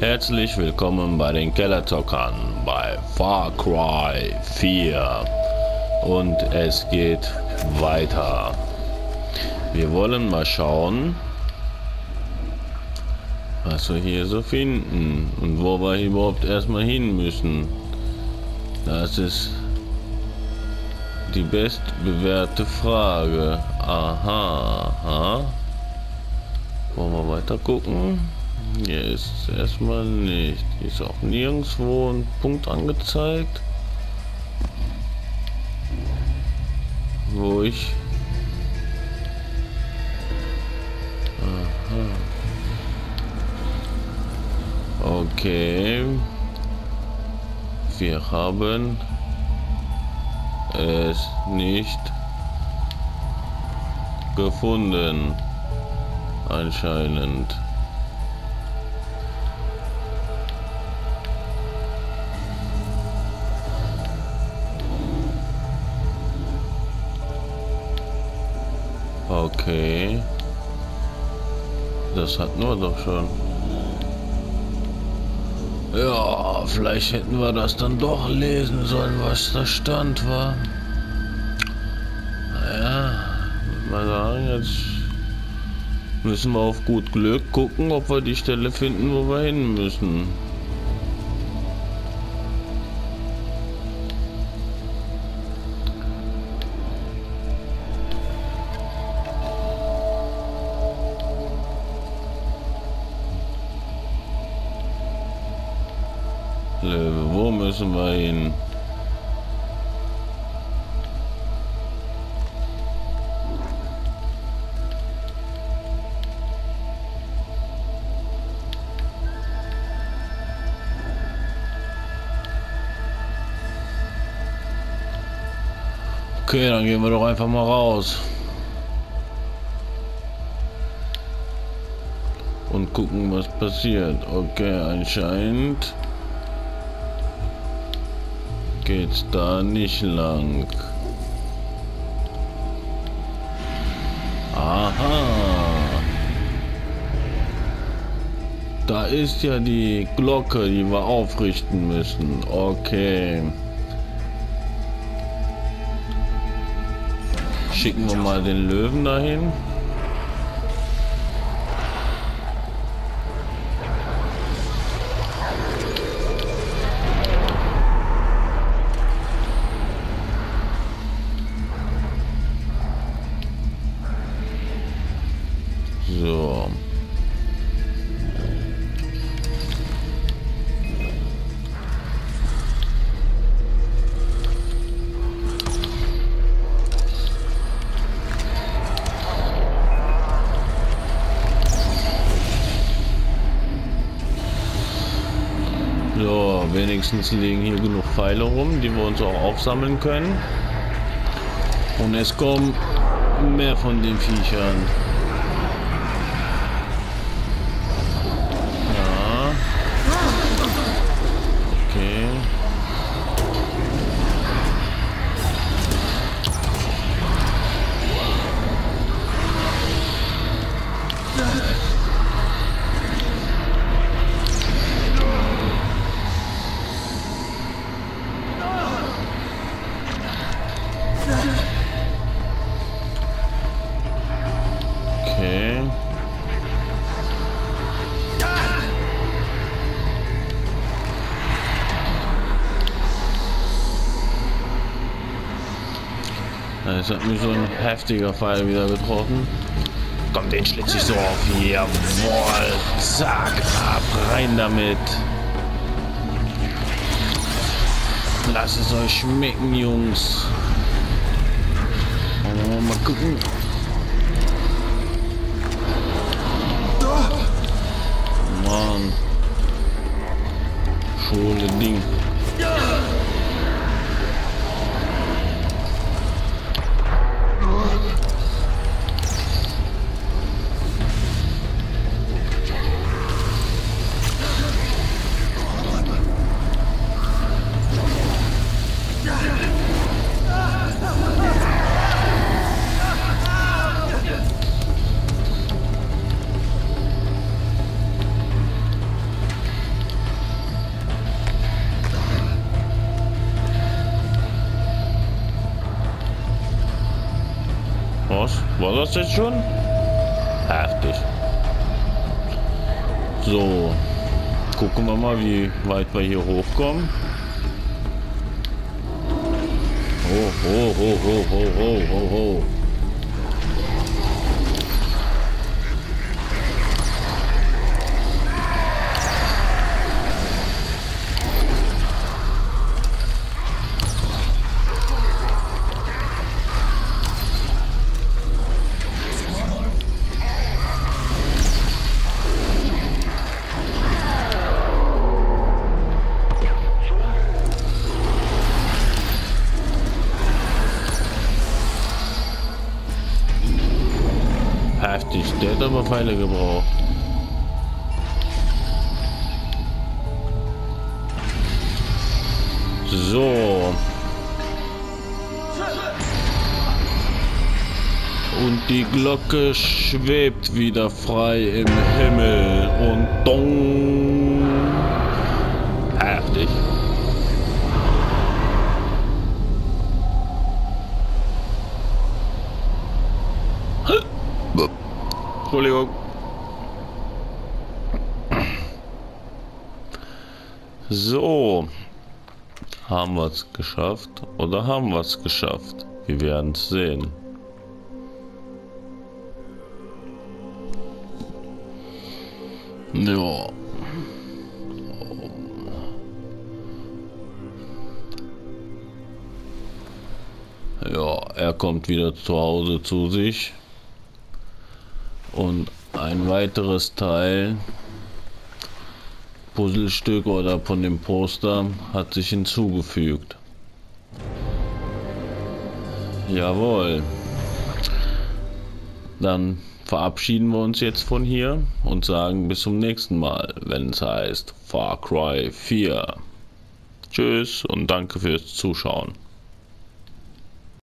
Herzlich willkommen bei den Kellertalkern bei Far Cry 4 und es geht weiter. Wir wollen mal schauen, was wir hier so finden und wo wir überhaupt erstmal hin müssen. Das ist die bestbewährte Frage. Aha, aha. Wollen wir weiter gucken? Hier ist erstmal nicht. Hier ist auch nirgendwo ein Punkt angezeigt. Wo ich... Aha. Okay. Wir haben es nicht gefunden. Anscheinend. Okay. Das hatten wir doch schon. Ja, vielleicht hätten wir das dann doch lesen sollen, was da stand war. Naja, mal sagen, jetzt müssen wir auf gut Glück gucken, ob wir die Stelle finden, wo wir hin müssen. Löwe, wo müssen wir hin? Okay, dann gehen wir doch einfach mal raus. Und gucken, was passiert. Okay, anscheinend geht's da nicht lang. Aha. Da ist ja die Glocke, die wir aufrichten müssen. Okay. Schicken wir mal den Löwen dahin. So, wenigstens liegen hier genug Pfeile rum, die wir uns auch aufsammeln können. Und es kommen mehr von den Viechern. Es hat mich so ein heftiger Pfeil wieder getroffen. Komm, den schlitze ich so auf. Jawohl. Zack, ab rein damit. Lasst es euch schmecken, Jungs. Oh, mal gucken. Mann. Schule Ding. Was? War das jetzt schon? Heftig. So. Gucken wir mal, wie weit wir hier hochkommen. Oh, oh, oh, oh, oh, oh, oh, oh. Der hat aber Pfeile gebraucht. So. Und die Glocke schwebt wieder frei im Himmel und dong. Heftig. Entschuldigung. So. Haben wir es geschafft oder haben wir es geschafft? Wir werden es sehen. Ja. Ja, er kommt wieder zu Hause zu sich. Und ein weiteres Teil, Puzzlestück oder von dem Poster, hat sich hinzugefügt. Jawohl. Dann verabschieden wir uns jetzt von hier und sagen bis zum nächsten Mal, wenn es heißt Far Cry 4. Tschüss und danke fürs Zuschauen.